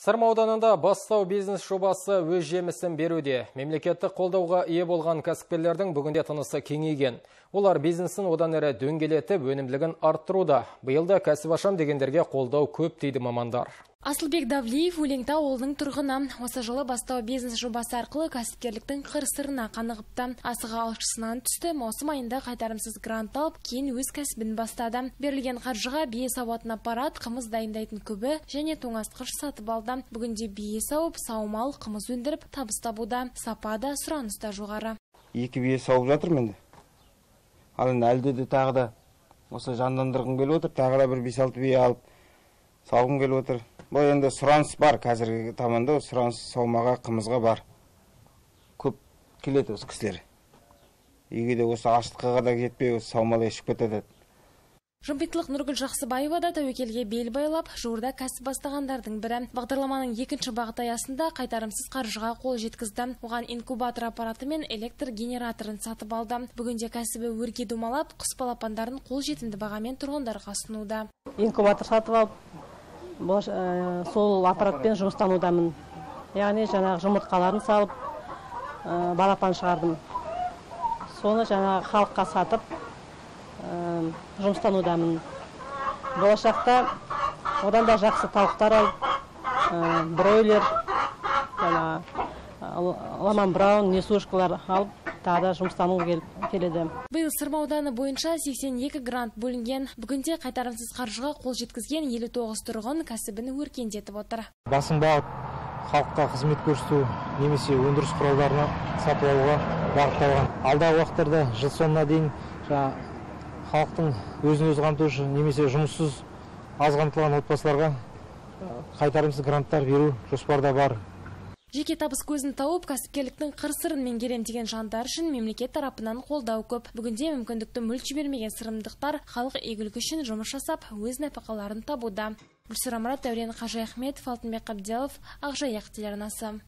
Сырма ауданында бастау бизнес жобасы өз жемісін беруде. Мемлекеттік қолдауға ие болған кәсіпкерлердің бүгінде тынысы кеңейген. Олар бизнесін одан әрі дөңгелетіп, өнімділігін арттыруда. Биылда кәсіп ашам дегендерге қолдау көп дейді мамандар. Асылбек Давлиев Өлеңта ауылының тұрғыны. Осы жылы бастау бизнес жобасы арқылы кәсіпкерліктің қыр-сырына қанығыпты. Асығы алшысынан түсті, маусым айында қайтарымсыз грант алып, кейін өз кәсібін бастады. Берілген қаржыға бие сауатын аппарат, қымыз дайындайтын күбі және тоңазытқыш сатып алды. Бүгінде бие сауып, саумал, қымыз өндіріп, табыс табуда. Сапа да, сұраныс та жоғары. Екі бие сауып жатырмын енді. Ал енді әлде де тағы да осы жандандырғым келіп отыр, тағы да бір 5-6 бие алып сауғым келіп отыр бұл енді сұраныс бар қазіргі таманда сұраныс саумаға қымызға бар көп келеді осы кісілер үйге де осы аштыққа да кетпей осы саумал ішіп кетеді Жымпитлық Нұргүл Жақсыбаева да тәуекелге бел байлап, жуырда кәсіп бастағандардың бірі. Бағдарламаның екінші бағыт аясында қайтарымсыз қаржыға қол жеткізді. Оған инкубатор аппараты мен электр генераторын сатып алды. Бүгінде кәсібі өрге домалап, құс балапандарын қол жетімді бағамен тұрғындарға ұсынуда. Инкубатор сатып алып, сол аппаратпен жұмыстанудамын яғни жаңағы жұмыртқаларын салып балапан шығардым. Соны жаңағы халыққа сатып жұмыстанудамын болашақта одан да жақсы тауықтар алып бройлер жаңағы ламан браун несушкалар алып тағы да жұмыстану келеді. Биыл сырма ауданы бойынша 82 грант бөлінген. Бүгінде қайтарымсыз қаржыға қол жеткізген 59 тұрғын кәсібін өркендетіп отыр. Басым бағыт халыққа қызмет көрсету немесе өндіріс құралдарына сатып алуға бағытталған. Алдағы уақыттарда жыл соңына дейін халықтың өзін өзі қамтушы немесе жұмыссыз аз қамтылған отбасыларға қайтарымсыз гранттар беру жоспарда бар. Жеке табыс көзін тауып кәсіпкерліктің қыр сырын меңгерем деген жандар үшін мемлекет тарапынан қолдау көп. Бүгінде мүмкіндікті мүлт жібермеген сырымдықтар халық игілігі үшін жұмыс жасап өз нәпақаларын табуда. Гүлсара мұрат дәурен қажы ахметов алтынбек қабделов ақжайық телеарнасы